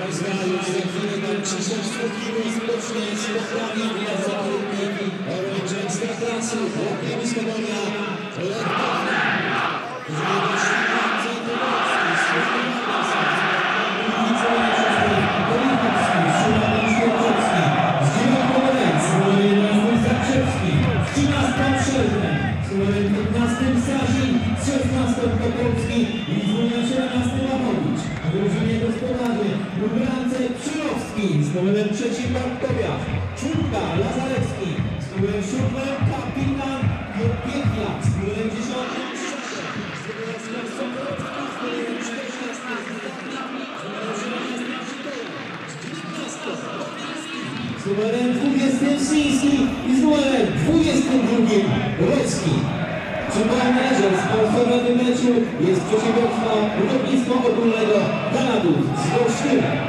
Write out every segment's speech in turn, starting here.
Rozwal już za chwilę pan Krzysztof Słupki rozpocznie spotkanie dla zawodników Orange Ekstraklasy, Łokiewicz Komonia, Lektorna. Zwiedza Przylowski z numerem 3 Bartowia, Czubka Lazarewski z numerem 7 Kapitan Pietniak z numerem 10 Szczepek, z numerem 11 Sokolowski, z numerem 14 Zdatnik, z numerem 17 Przytola, z 19 Bobiński, z numerem 20 Siński i z numerem 22 Rodzki. Przypomnę, że sponsorem tym meczu jest przedsiębiorstwo Budownictwo Ogólnego Kanadów z Olsztyna.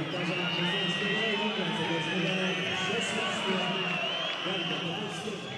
Thank you. 16.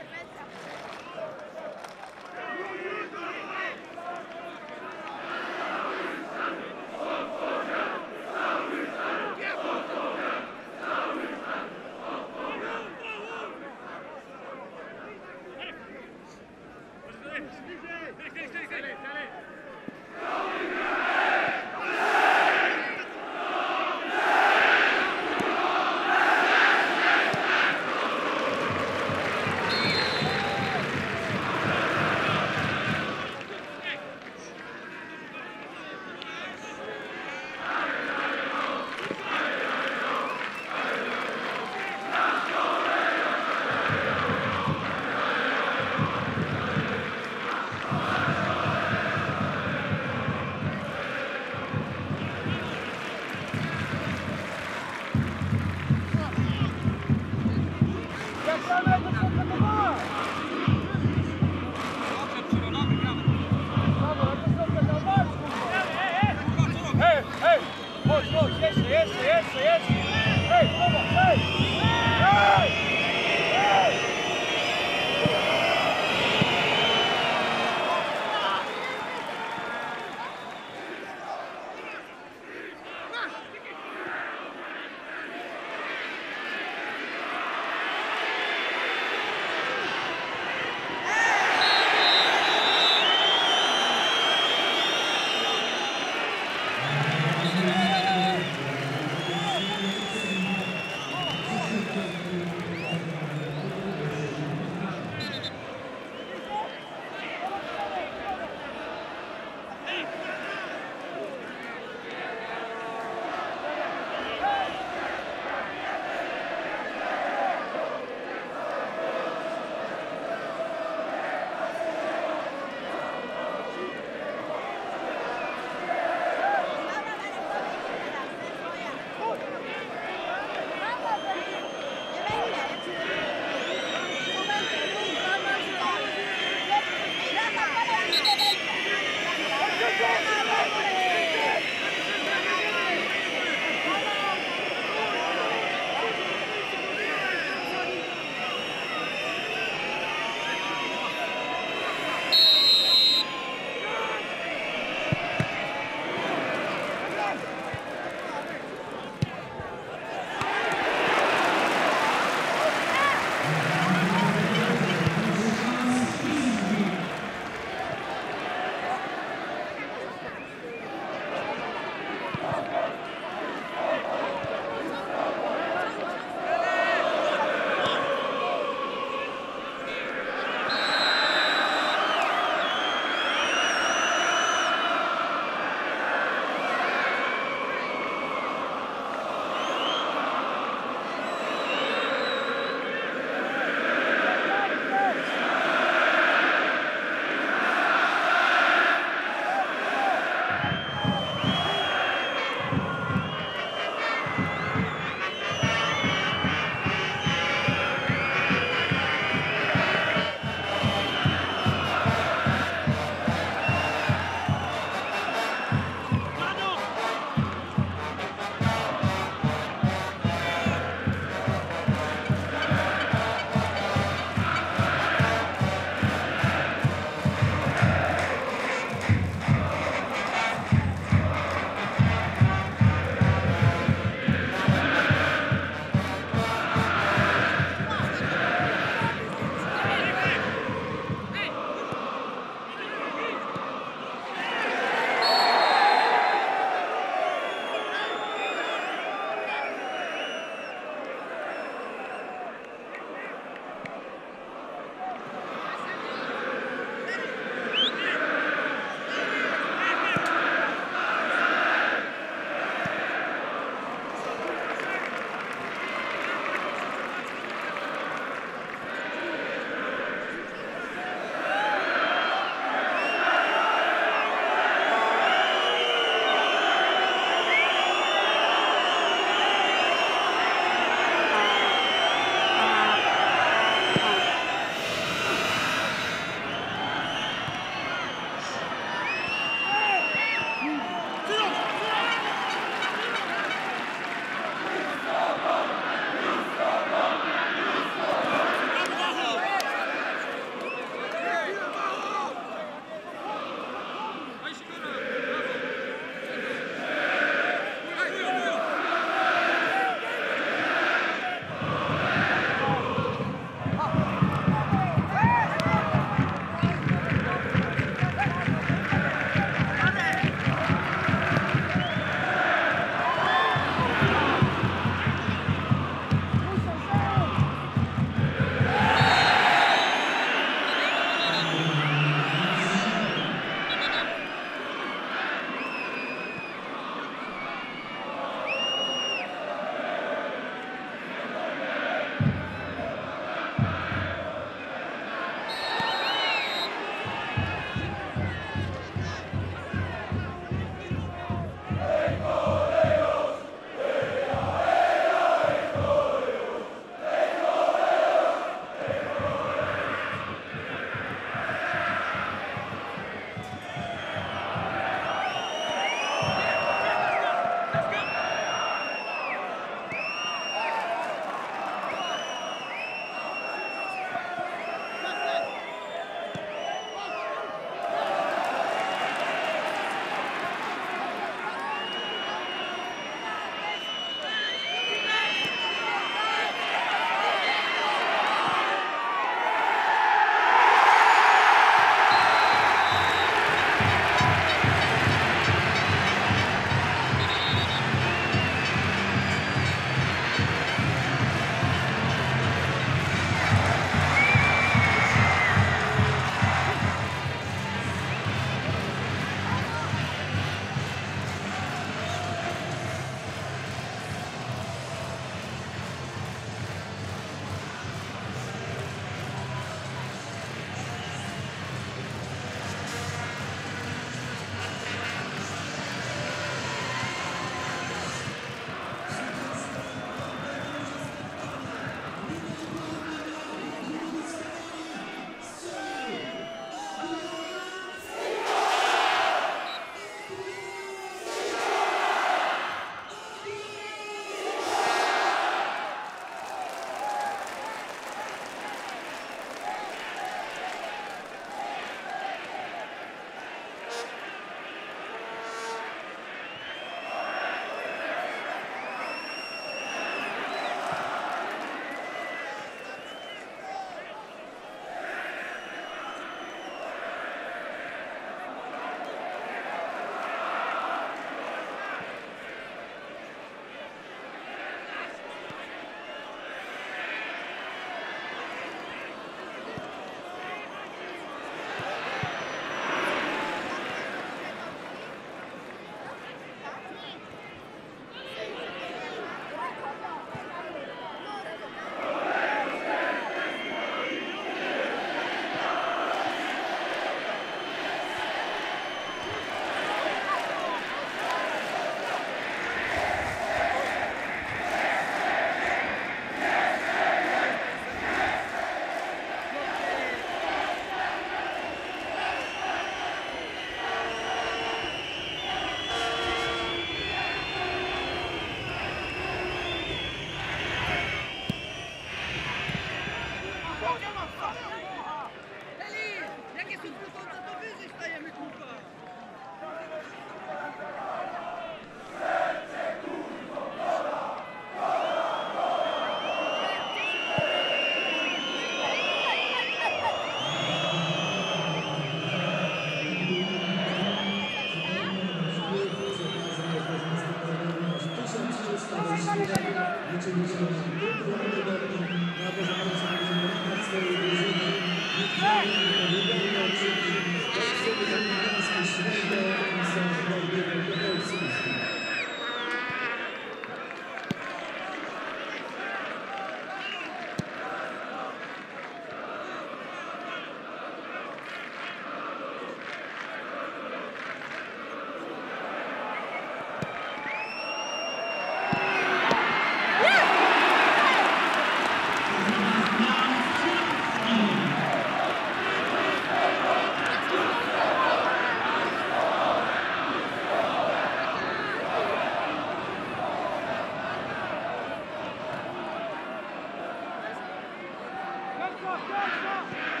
go, go, go.